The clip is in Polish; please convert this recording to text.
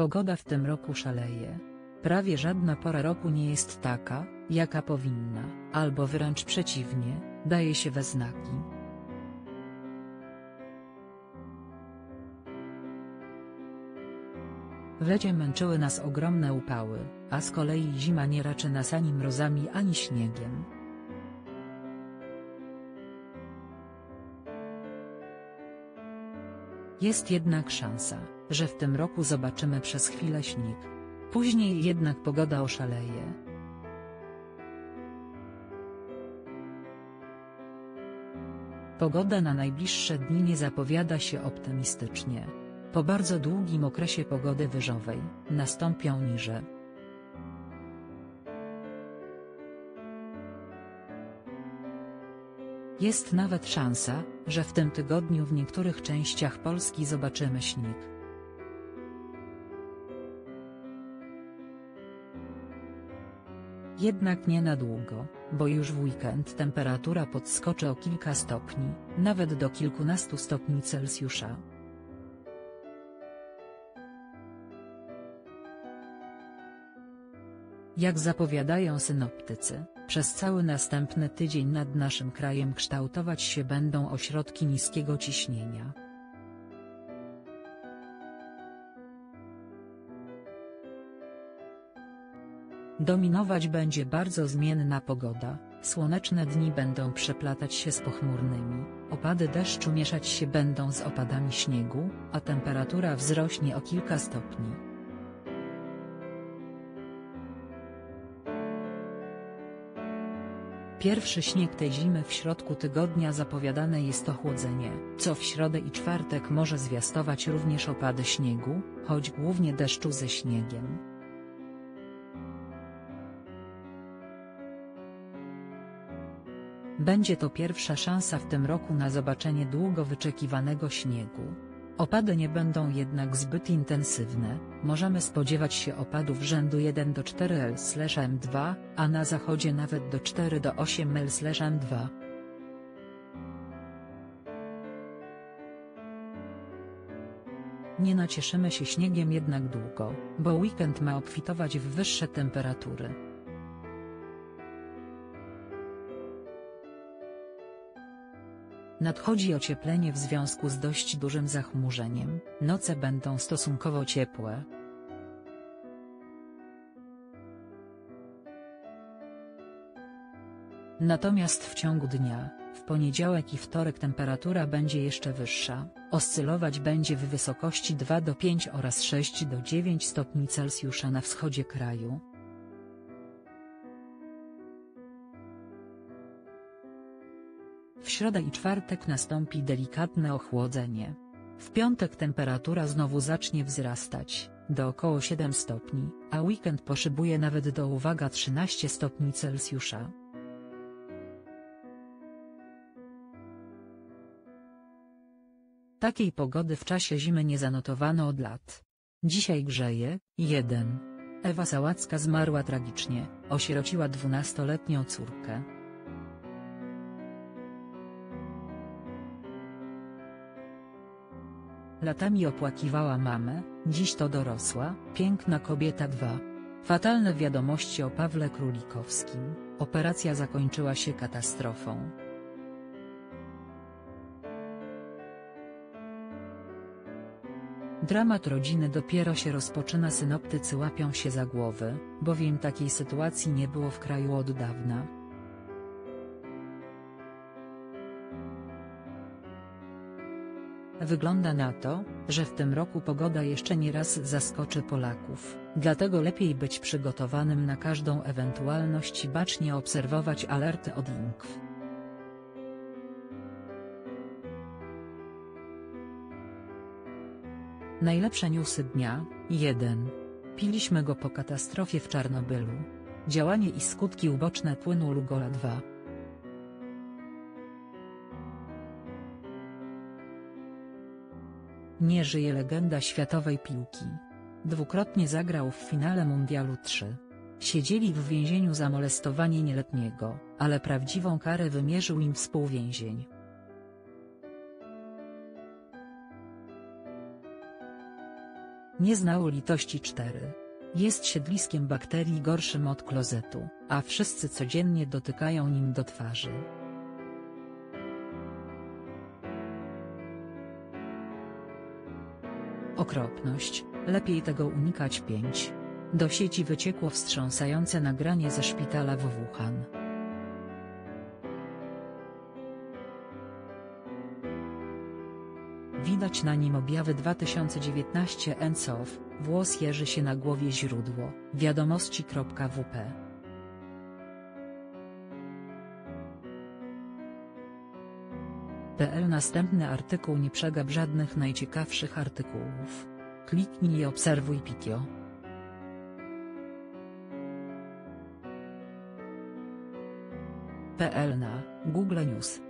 Pogoda w tym roku szaleje. Prawie żadna pora roku nie jest taka, jaka powinna, albo wręcz przeciwnie, daje się we znaki. W lecie męczyły nas ogromne upały, a z kolei zima nie raczy nas ani mrozami ani śniegiem. Jest jednak szansa, że w tym roku zobaczymy przez chwilę śnieg. Później jednak pogoda oszaleje. Pogoda na najbliższe dni nie zapowiada się optymistycznie. Po bardzo długim okresie pogody wyżowej, nastąpią niże. Jest nawet szansa, że w tym tygodniu w niektórych częściach Polski zobaczymy śnieg. Jednak nie na długo, bo już w weekend temperatura podskoczy o kilka stopni, nawet do kilkunastu stopni Celsjusza. Jak zapowiadają synoptycy, przez cały następny tydzień nad naszym krajem kształtować się będą ośrodki niskiego ciśnienia. Dominować będzie bardzo zmienna pogoda, słoneczne dni będą przeplatać się z pochmurnymi, opady deszczu mieszać się będą z opadami śniegu, a temperatura wzrośnie o kilka stopni. Pierwszy śnieg tej zimy w środku tygodnia zapowiadane jest ochłodzenie, co w środę i czwartek może zwiastować również opady śniegu, choć głównie deszczu ze śniegiem. Będzie to pierwsza szansa w tym roku na zobaczenie długo wyczekiwanego śniegu. Opady nie będą jednak zbyt intensywne, możemy spodziewać się opadów rzędu 1 do 4 L/M2, a na zachodzie nawet do 4 do 8 L/M2. Nie nacieszymy się śniegiem jednak długo, bo weekend ma obfitować w wyższe temperatury. Nadchodzi ocieplenie w związku z dość dużym zachmurzeniem, noce będą stosunkowo ciepłe. Natomiast w ciągu dnia, w poniedziałek i wtorek temperatura będzie jeszcze wyższa, oscylować będzie w wysokości 2 do 5 oraz 6 do 9 stopni Celsjusza na wschodzie kraju. W środę i czwartek nastąpi delikatne ochłodzenie. W piątek temperatura znowu zacznie wzrastać, do około 7 stopni, a weekend poszybuje nawet do uwaga 13 stopni Celsjusza. Takiej pogody w czasie zimy nie zanotowano od lat. Dzisiaj grzeje, 1. Ewa Sałacka zmarła tragicznie, osierociła dwunastoletnią córkę. Latami opłakiwała mamę, dziś to dorosła, piękna kobieta 2. Fatalne wiadomości o Pawle Królikowskim, operacja zakończyła się katastrofą. Dramat rodziny dopiero się rozpoczyna synoptycy łapią się za głowy, bowiem takiej sytuacji nie było w kraju od dawna. Wygląda na to, że w tym roku pogoda jeszcze nie raz zaskoczy Polaków, dlatego lepiej być przygotowanym na każdą ewentualność i bacznie obserwować alerty od INKW. Najlepsze newsy dnia, 1. Piliśmy go po katastrofie w Czarnobylu. Działanie i skutki uboczne płynu Lugola 2. Nie żyje legenda światowej piłki. Dwukrotnie zagrał w finale Mundialu 3. Siedzieli w więzieniu za molestowanie nieletniego, ale prawdziwą karę wymierzył im współwięzień. Nie znał litości 4. Jest siedliskiem bakterii gorszym od klozetu, a wszyscy codziennie dotykają nim do twarzy. Okropność, lepiej tego unikać 5. Do sieci wyciekło wstrząsające nagranie ze szpitala w Wuhan. Widać na nim objawy 2019 ENCOW, włos jeży się na głowie źródło, wiadomości.wp. PL Następny artykuł Nie przegap żadnych najciekawszych artykułów. Kliknij i obserwuj Pikio. PL na Google News